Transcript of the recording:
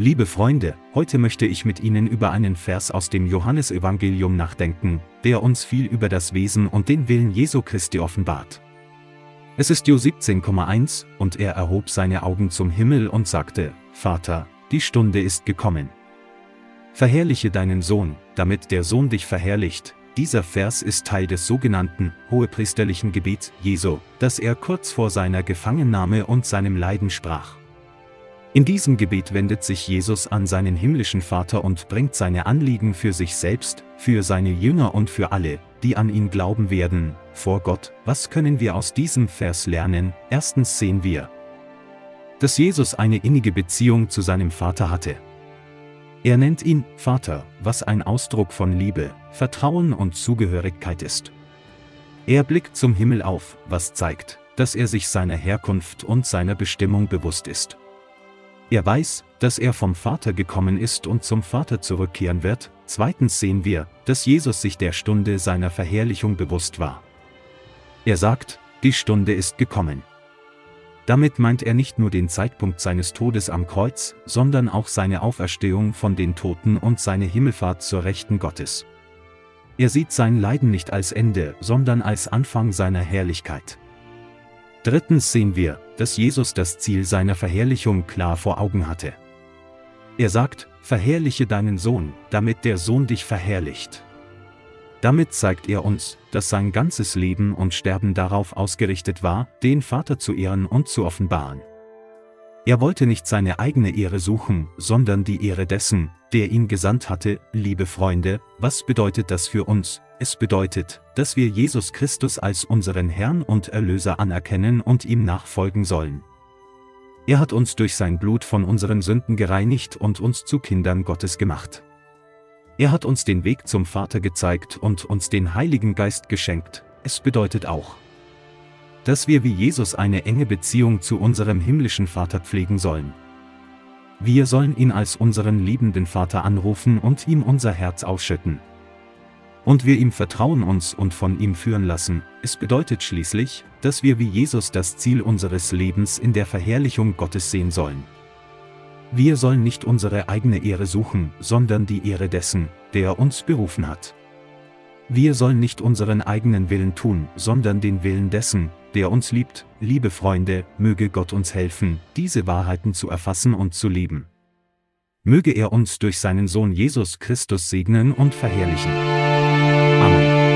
Liebe Freunde, heute möchte ich mit Ihnen über einen Vers aus dem Johannesevangelium nachdenken, der uns viel über das Wesen und den Willen Jesu Christi offenbart. Es ist Jo 17,1, und er erhob seine Augen zum Himmel und sagte, Vater, die Stunde ist gekommen. Verherrliche deinen Sohn, damit der Sohn dich verherrlicht. Dieser Vers ist Teil des sogenannten hohepriesterlichen Gebets Jesu, das er kurz vor seiner Gefangennahme und seinem Leiden sprach. In diesem Gebet wendet sich Jesus an seinen himmlischen Vater und bringt seine Anliegen für sich selbst, für seine Jünger und für alle, die an ihn glauben werden, vor Gott. Was können wir aus diesem Vers lernen? Erstens sehen wir, dass Jesus eine innige Beziehung zu seinem Vater hatte. Er nennt ihn Vater, was ein Ausdruck von Liebe, Vertrauen und Zugehörigkeit ist. Er blickt zum Himmel auf, was zeigt, dass er sich seiner Herkunft und seiner Bestimmung bewusst ist. Er weiß, dass er vom Vater gekommen ist und zum Vater zurückkehren wird. Zweitens sehen wir, dass Jesus sich der Stunde seiner Verherrlichung bewusst war. Er sagt, die Stunde ist gekommen. Damit meint er nicht nur den Zeitpunkt seines Todes am Kreuz, sondern auch seine Auferstehung von den Toten und seine Himmelfahrt zur Rechten Gottes. Er sieht sein Leiden nicht als Ende, sondern als Anfang seiner Herrlichkeit. Drittens sehen wir, dass Jesus das Ziel seiner Verherrlichung klar vor Augen hatte. Er sagt, verherrliche deinen Sohn, damit der Sohn dich verherrlicht. Damit zeigt er uns, dass sein ganzes Leben und Sterben darauf ausgerichtet war, den Vater zu ehren und zu offenbaren. Er wollte nicht seine eigene Ehre suchen, sondern die Ehre dessen, der ihn gesandt hatte, liebe Freunde, was bedeutet das für uns? Es bedeutet, dass wir Jesus Christus als unseren Herrn und Erlöser anerkennen und ihm nachfolgen sollen. Er hat uns durch sein Blut von unseren Sünden gereinigt und uns zu Kindern Gottes gemacht. Er hat uns den Weg zum Vater gezeigt und uns den Heiligen Geist geschenkt. Es bedeutet auch, dass wir wie Jesus eine enge Beziehung zu unserem himmlischen Vater pflegen sollen. Wir sollen ihn als unseren liebenden Vater anrufen und ihm unser Herz ausschütten. Und wir ihm vertrauen uns und von ihm führen lassen, es bedeutet schließlich, dass wir wie Jesus das Ziel unseres Lebens in der Verherrlichung Gottes sehen sollen. Wir sollen nicht unsere eigene Ehre suchen, sondern die Ehre dessen, der uns berufen hat. Wir sollen nicht unseren eigenen Willen tun, sondern den Willen dessen, der uns liebt. Liebe Freunde, möge Gott uns helfen, diese Wahrheiten zu erfassen und zu leben. Möge er uns durch seinen Sohn Jesus Christus segnen und verherrlichen. Amém.